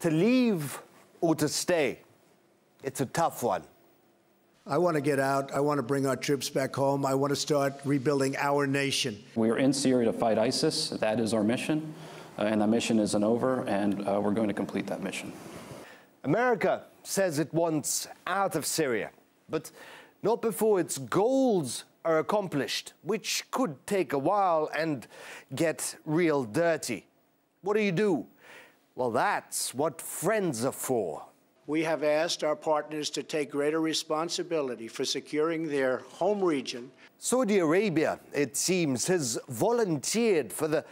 To leave or to stay? It's a tough one. I want to get out. I want to bring our troops back home. I want to start rebuilding our nation. We are in Syria to fight ISIS. That is our mission. Uh, and that mission isn't over, and uh, we're going to complete that mission. America says it wants out of Syria, but not before its goals are accomplished, which could take a while and get real dirty. What do you do? Well, that's what friends are for. We have asked our partners to take greater responsibility for securing their home region. Saudi Arabia, it seems, has volunteered for the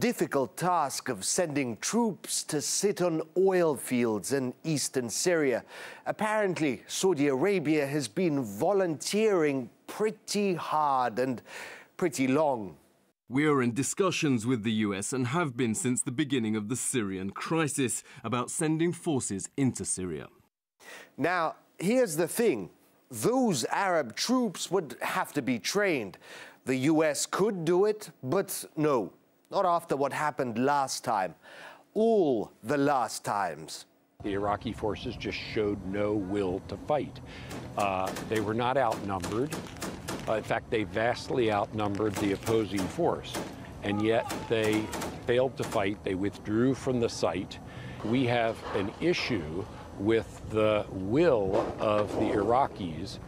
difficult task of sending troops to sit on oil fields in eastern Syria. Apparently, Saudi Arabia has been volunteering pretty hard and pretty long. We are in discussions with the US and have been since the beginning of the Syrian crisis about sending forces into Syria. Now, here's the thing those Arab troops would have to be trained. The US could do it, but no, not after what happened last time. All the last times. The Iraqi forces just showed no will to fight. Uh, they were not outnumbered. In fact, they vastly outnumbered the opposing force, and yet they failed to fight. They withdrew from the site. We have an issue with the will of the Iraqis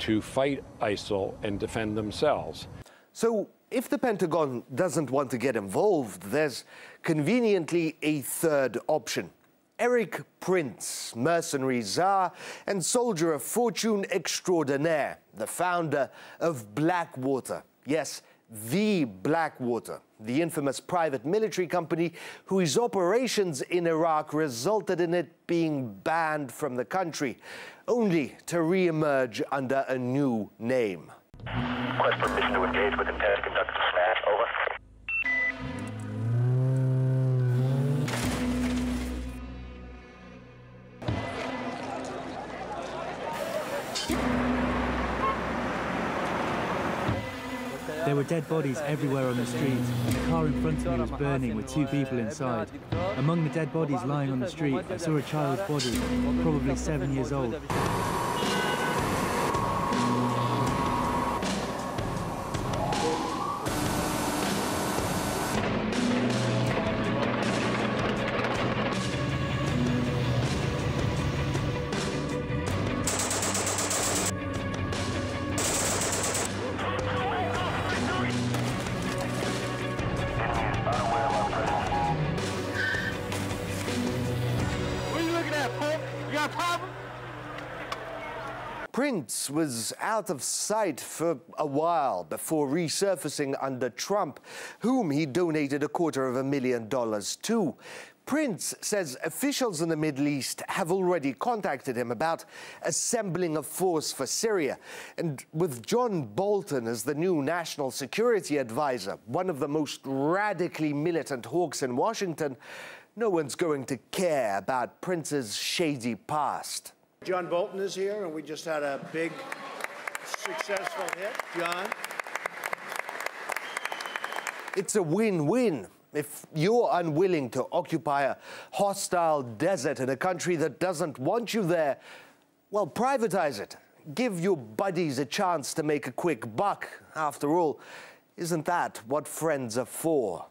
to fight ISIL and defend themselves. So, if the Pentagon doesn't want to get involved, there's conveniently a third option. Erik Prince, mercenary czar and soldier of fortune extraordinaire, the founder of Blackwater. Yes, the Blackwater, the infamous private military company whose operations in Iraq resulted in it being banned from the country, only to re-emerge under a new name. Request permission to engage with There were dead bodies everywhere on the street. The car in front of me was burning with two people inside. Among the dead bodies lying on the street, I saw a child's body, probably seven years old. Prince was out of sight for a while before resurfacing under Trump, whom he donated a quarter of a million dollars to. Prince says officials in the Middle East have already contacted him about assembling a force for Syria. And with John Bolton as the new national security advisor, one of the most radically militant hawks in Washington, no one's going to care about Prince's shady past. John Bolton is here, and we just had a big, successful hit. John? It's a win-win. If you're unwilling to occupy a hostile desert in a country that doesn't want you there, well, privatize it. Give your buddies a chance to make a quick buck. After all, isn't that what friends are for?